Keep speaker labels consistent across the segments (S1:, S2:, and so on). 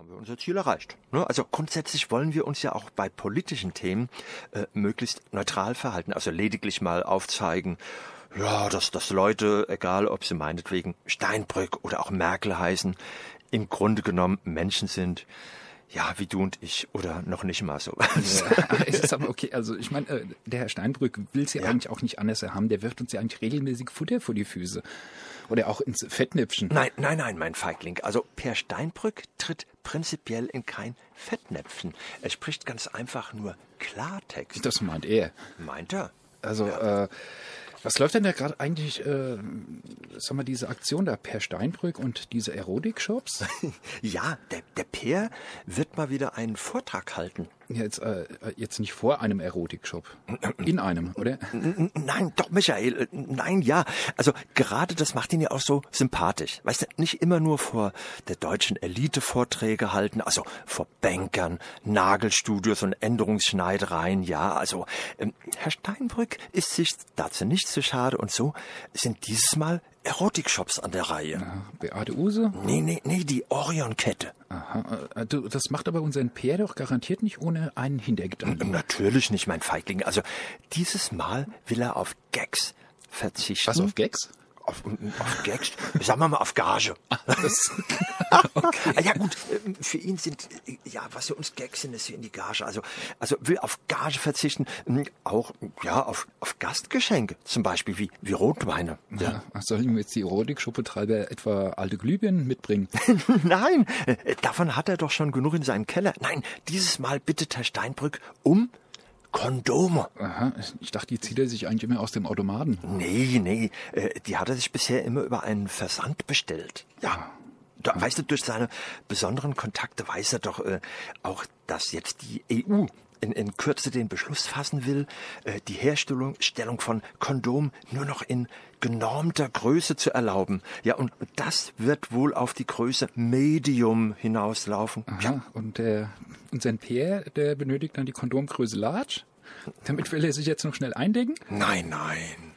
S1: haben wir unser Ziel erreicht. Ne? Also grundsätzlich wollen wir uns ja auch bei politischen Themen äh, möglichst neutral verhalten. Also lediglich mal aufzeigen, ja, dass, dass Leute, egal ob sie meinetwegen Steinbrück oder auch Merkel heißen, im Grunde genommen Menschen sind, ja, wie du und ich oder noch nicht mal so.
S2: Ja, es ist aber okay. Also ich meine, äh, der Herr Steinbrück will sie ja. eigentlich auch nicht anders haben. Der wirft uns ja eigentlich regelmäßig Futter vor die Füße. Oder auch ins Fettnäpfchen.
S1: Nein, nein, nein, mein Feigling. Also Per Steinbrück tritt prinzipiell in kein Fettnäpfchen. Er spricht ganz einfach nur Klartext.
S2: Das meint er.
S1: Meint er?
S2: Also, ja. äh, was läuft denn da gerade eigentlich, äh, sag mal, diese Aktion da, Per Steinbrück und diese Erotik-Shops?
S1: ja, der, der Per wird mal wieder einen Vortrag halten.
S2: Jetzt, äh, jetzt nicht vor einem Erotikshop. In einem, oder?
S1: Nein, doch, Michael. Äh, nein, ja. Also gerade das macht ihn ja auch so sympathisch. Weißt du, nicht immer nur vor der deutschen Elite Vorträge halten, also vor Bankern, Nagelstudios und Änderungsschneidereien, ja. Also ähm, Herr Steinbrück ist sich dazu nicht zu schade und so sind dieses Mal Erotikshops an der Reihe. Ja,
S2: Beate Use?
S1: Nee, nee, nee, die Orion-Kette.
S2: Aha, äh, das macht aber unseren Peer doch garantiert nicht ohne einen Hintergedanken.
S1: Natürlich nicht, mein Feigling. Also dieses Mal will er auf Gags verzichten.
S2: Was, auf Gags?
S1: Auf, auf Gags, sagen wir mal auf Gage. okay. Ja gut, ähm, für ihn sind, ja, was für uns Gags sind, ist hier in die Gage. Also, also will auf Gage verzichten, hm, auch, ja, auf, auf Gastgeschenke, zum Beispiel wie, wie Rotweine.
S2: Ja. ja. Sollen jetzt die Erotik-Schuppetreiber etwa alte Glühbirnen mitbringen?
S1: Nein, äh, davon hat er doch schon genug in seinem Keller. Nein, dieses Mal bittet Herr Steinbrück um Kondome.
S2: Aha, ich dachte, die zieht er sich eigentlich immer aus dem Automaten.
S1: Nee, nee, äh, die hat er sich bisher immer über einen Versand bestellt. Ja. Da, weißt du, durch seine besonderen Kontakte weiß er doch äh, auch, dass jetzt die EU in, in Kürze den Beschluss fassen will, äh, die Herstellung Stellung von Kondom nur noch in genormter Größe zu erlauben. Ja, und das wird wohl auf die Größe Medium hinauslaufen.
S2: Aha,
S1: ja.
S2: Und der, und sein Pierre, der benötigt dann die Kondomgröße Large? Damit will er sich jetzt noch schnell eindecken?
S1: Nein, nein.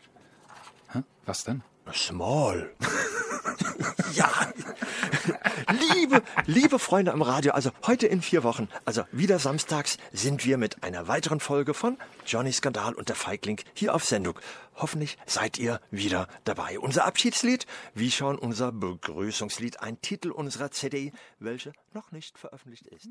S2: Hä? Was dann?
S1: Small. Liebe, liebe Freunde am Radio, also heute in vier Wochen, also wieder samstags, sind wir mit einer weiteren Folge von Johnny Skandal und der Feigling hier auf Sendung. Hoffentlich seid ihr wieder dabei. Unser Abschiedslied, wie schon unser Begrüßungslied, ein Titel unserer CD, welche noch nicht veröffentlicht ist.